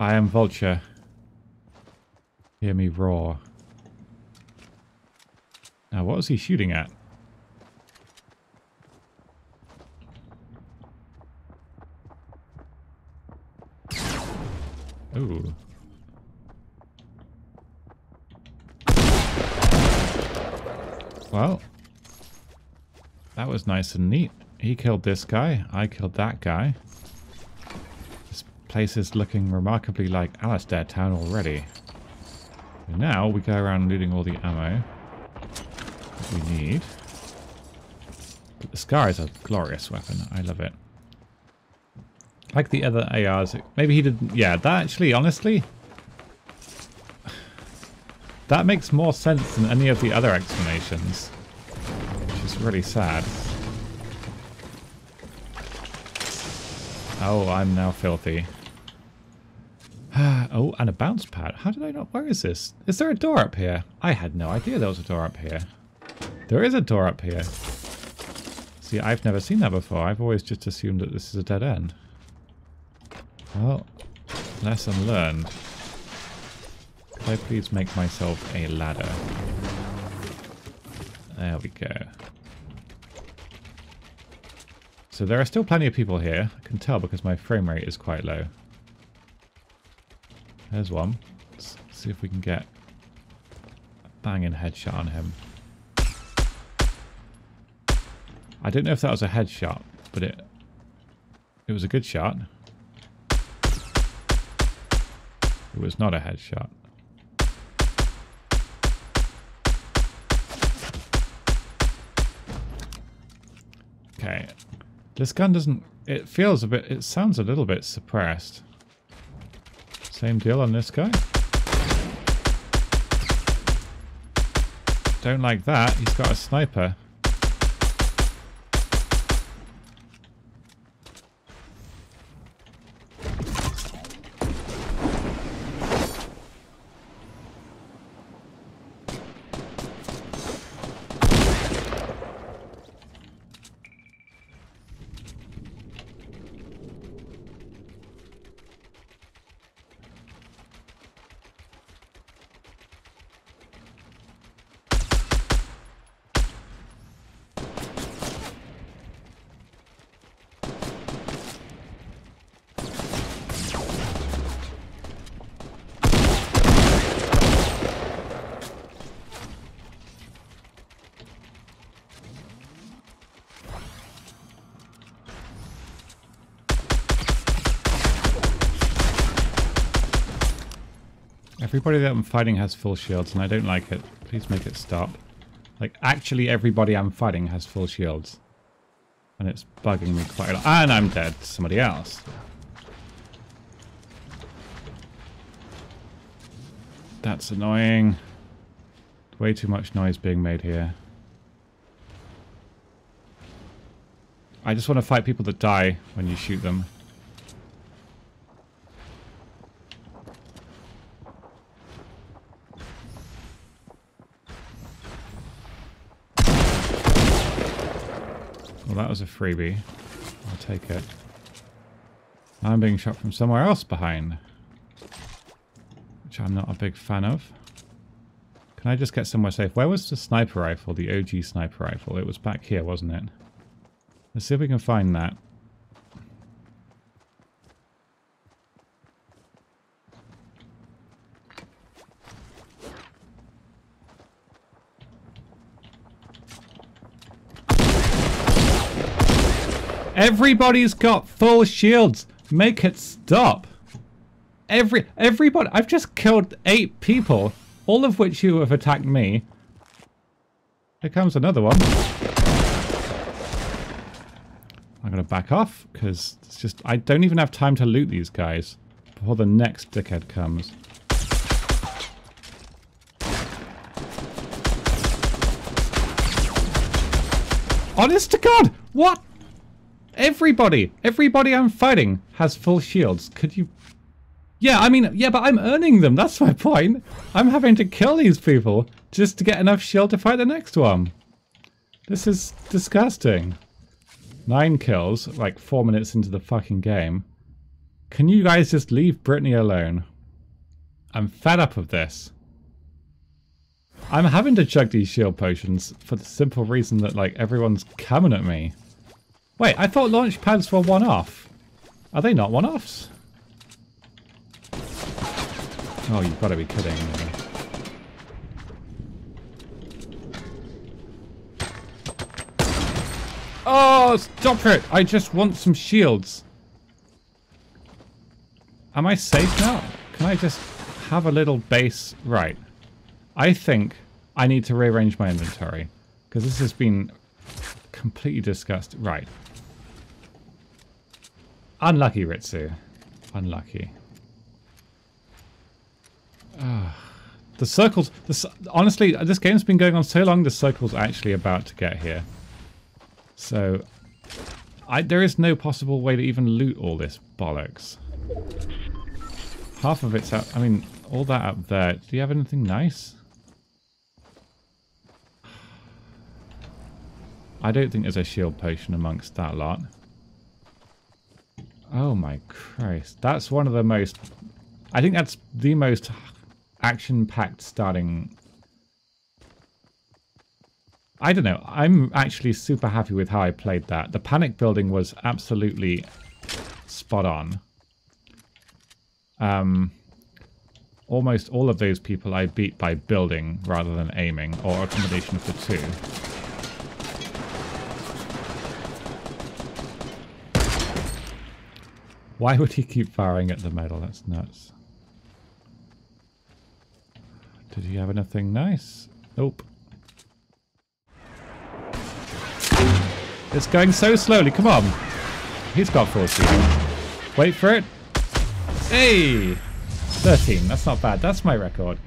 I am Vulture. Hear me roar. Now, what was he shooting at? Ooh. Well, that was nice and neat. He killed this guy. I killed that guy. Place is looking remarkably like Alasdair Town already. Now we go around looting all the ammo that we need. But the Scar is a glorious weapon. I love it. Like the other ARs. Maybe he didn't... Yeah, that actually, honestly... That makes more sense than any of the other explanations. Which is really sad. Oh, I'm now filthy. oh, and a bounce pad. How did I not... Where is this? Is there a door up here? I had no idea there was a door up here. There is a door up here. See, I've never seen that before. I've always just assumed that this is a dead end. Well, lesson learned. Could I please make myself a ladder? There we go. So there are still plenty of people here. I can tell because my frame rate is quite low. There's one. Let's see if we can get a banging headshot on him. I don't know if that was a headshot, but it it was a good shot. It was not a headshot. Okay. This gun doesn't... It feels a bit... It sounds a little bit suppressed. Same deal on this guy. Don't like that. He's got a sniper. Everybody that I'm fighting has full shields and I don't like it. Please make it stop. Like, actually everybody I'm fighting has full shields. And it's bugging me quite a lot. And I'm dead to somebody else. That's annoying. Way too much noise being made here. I just want to fight people that die when you shoot them. That was a freebie. I'll take it. I'm being shot from somewhere else behind. Which I'm not a big fan of. Can I just get somewhere safe? Where was the sniper rifle? The OG sniper rifle? It was back here, wasn't it? Let's see if we can find that. Everybody's got full shields. Make it stop. Every everybody. I've just killed eight people, all of which you have attacked me. Here comes another one. I'm gonna back off because it's just I don't even have time to loot these guys before the next dickhead comes. Honest to God, what? Everybody, everybody I'm fighting has full shields. Could you... Yeah, I mean, yeah, but I'm earning them. That's my point. I'm having to kill these people just to get enough shield to fight the next one. This is disgusting. Nine kills, like four minutes into the fucking game. Can you guys just leave Brittany alone? I'm fed up of this. I'm having to chug these shield potions for the simple reason that like everyone's coming at me. Wait, I thought launch pads were one-off. Are they not one-offs? Oh, you've got to be kidding me. Oh, stop it! I just want some shields. Am I safe now? Can I just have a little base? Right. I think I need to rearrange my inventory. Because this has been completely disgusting. Right. Unlucky, Ritsu. Unlucky. Uh, the circles... The, honestly, this game's been going on so long, the circle's actually about to get here. So, I, there is no possible way to even loot all this bollocks. Half of it's out... I mean, all that up there. Do you have anything nice? I don't think there's a shield potion amongst that lot. Oh my Christ. That's one of the most... I think that's the most action-packed starting... I don't know. I'm actually super happy with how I played that. The panic building was absolutely spot on. Um, almost all of those people I beat by building rather than aiming, or a combination of the two. Why would he keep firing at the metal? That's nuts. Did he have anything nice? Nope. It's going so slowly. Come on. He's got 14. Wait for it. Hey! 13. That's not bad. That's my record.